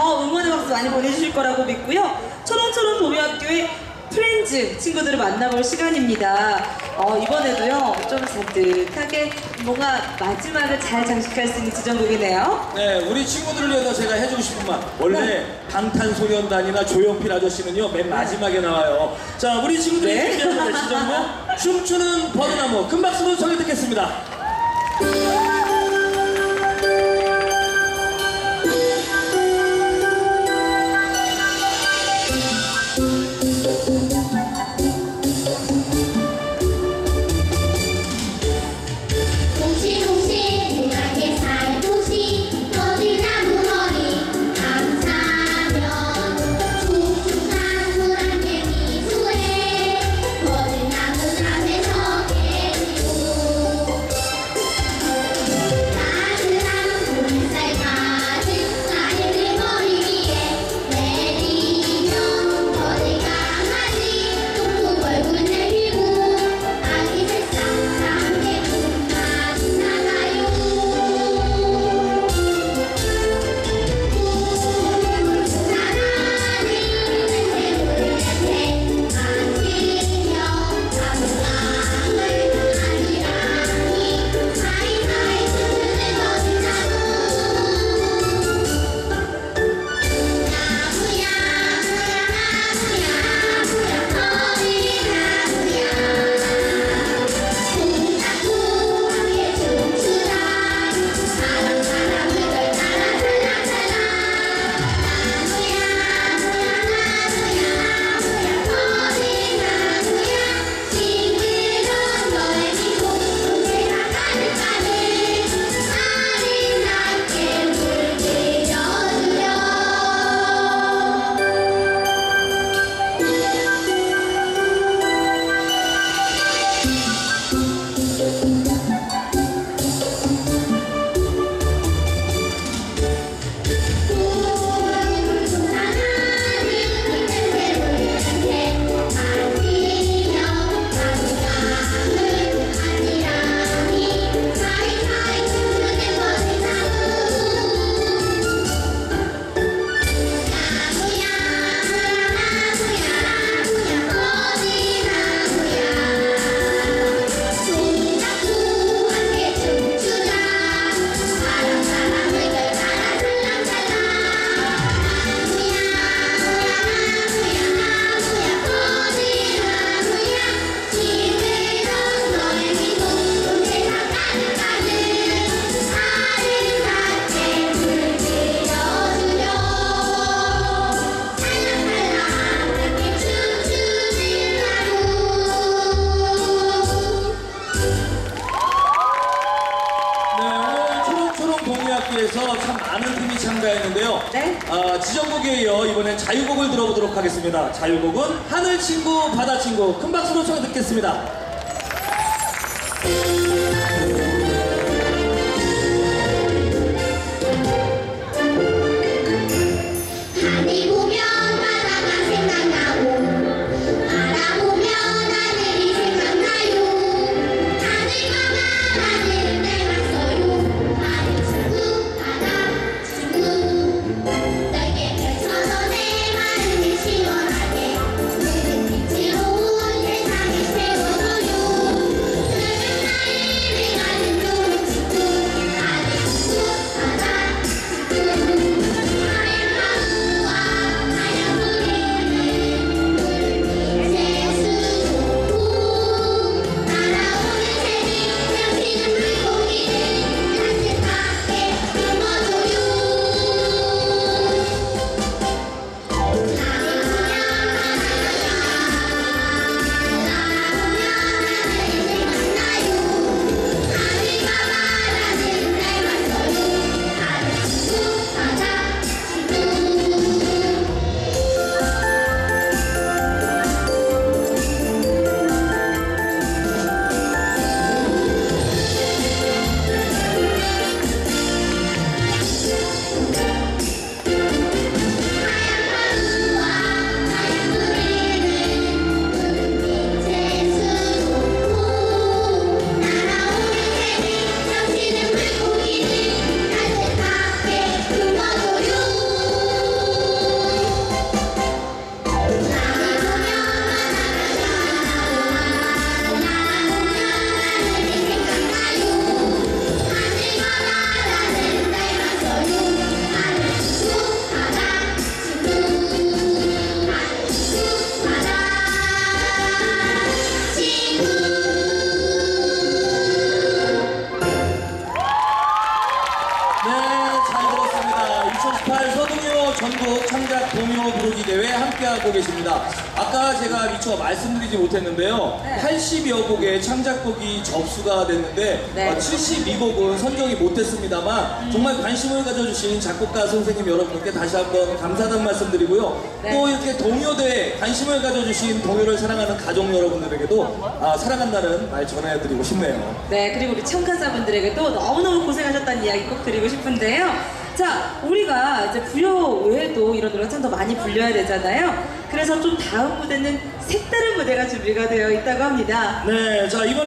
더 응원의 박수 많이 보내주실 거라고 믿고요. 초롱초롱 도미학교의 프렌즈 친구들을 만나볼 시간입니다. 어, 이번에도요, 좀 산뜻하게 뭔가 마지막을 잘 장식할 수 있는 지정곡이네요. 네, 우리 친구들을 위해서 제가 해주고 싶은 말. 원래 네. 방탄소년단이나 조용필 아저씨는요, 맨 마지막에 나와요. 자, 우리 친구들이 네. 준비한 지정곡, 춤추는 버드나무. 큰 박수로 청해 듣겠습니다. 지정곡에 이어 이번엔 자유곡을 들어보도록 하겠습니다. 자유곡은 하늘 친구, 바다 친구. 큰 박수로 청해 듣겠습니다. 함께하고 계십니다. 아까 제가 미처 말씀드리지 못했는데요. 네. 80여 곡의 창작곡이 접수가 됐는데 네. 어, 72곡은 선정이 못했습니다만 정말 관심을 가져주신 작곡가 선생님 여러분께 다시 한번 감사하다는 말씀드리고요. 네. 또 이렇게 동요대에 관심을 가져주신 동요를 사랑하는 가족 여러분들에게도 아, 사랑한다는 말 전해드리고 싶네요. 네, 그리고 우리 참가자분들에게도 너무너무 고생하셨다는 이야기 꼭 드리고 싶은데요. 자, 우리가 이제 부여 외에도 이런 노래가 참 더 많이 불려야 되잖아요. 그래서 좀 다음 무대는 색다른 무대가 준비가 되어 있다고 합니다. 네, 자 이번